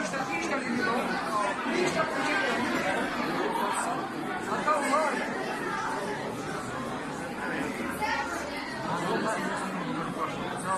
した。